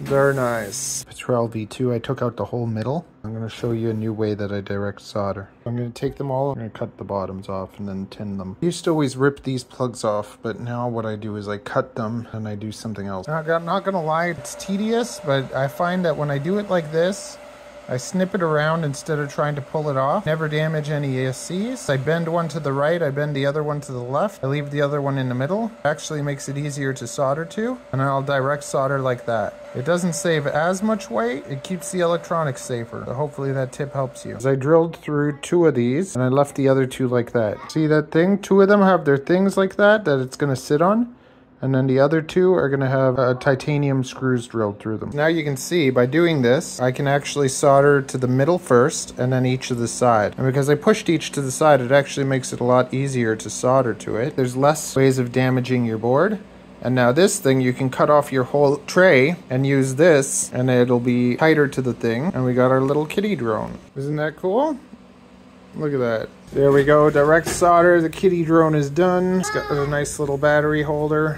Very nice. Petrel V2, I took out the whole middle. I'm to show you a new way that I direct solder. I'm to take them all, I'm to cut the bottoms off and then tin them. I used to always rip these plugs off, but now what I do is I cut them and I do something else. I'm not going to lie, it's tedious, but I find that when I do it like this, I snip it around instead of trying to pull it off. Never damage any ESCs. I bend one to the right, I bend the other one to the left. I leave the other one in the middle. Actually makes it easier to solder to. And I'll direct solder like that. It doesn't save as much weight, it keeps the electronics safer. So hopefully that tip helps you. As I drilled through two of these and I left the other two like that. See that thing? Two of them have their things like that that it's gonna sit on and then the other two are to have uh, titanium screws drilled through them. Now you can see by doing this, I can actually solder to the middle first and then each to the side. And because I pushed each to the side, it actually makes it a lot easier to solder to it. There's less ways of damaging your board. And now this thing, you can cut off your whole tray and use this and it'll be tighter to the thing. And we got our little kitty drone. Isn't that cool? Look at that. There we go, direct solder. The kitty drone is done. It's got a nice little battery holder.